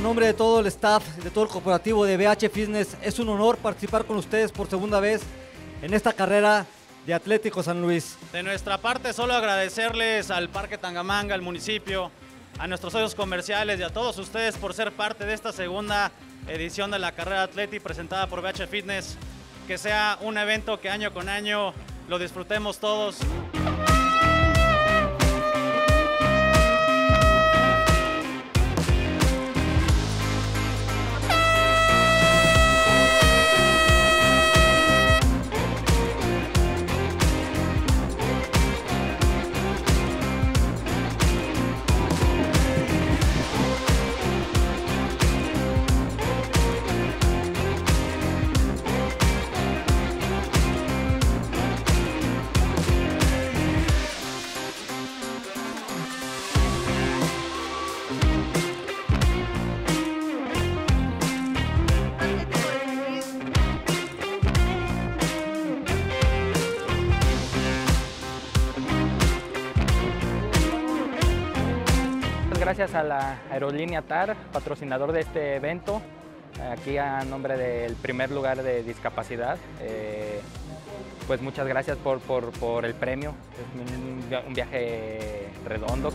A nombre de todo el staff, de todo el corporativo de BH Fitness, es un honor participar con ustedes por segunda vez en esta carrera de Atlético San Luis. De nuestra parte, solo agradecerles al Parque Tangamanga, al municipio, a nuestros socios comerciales y a todos ustedes por ser parte de esta segunda edición de la carrera Atleti presentada por BH Fitness. Que sea un evento que año con año lo disfrutemos todos. Gracias a la aerolínea TAR, patrocinador de este evento, aquí a nombre del primer lugar de discapacidad. Eh, pues muchas gracias por, por, el premio, es un viaje redondo.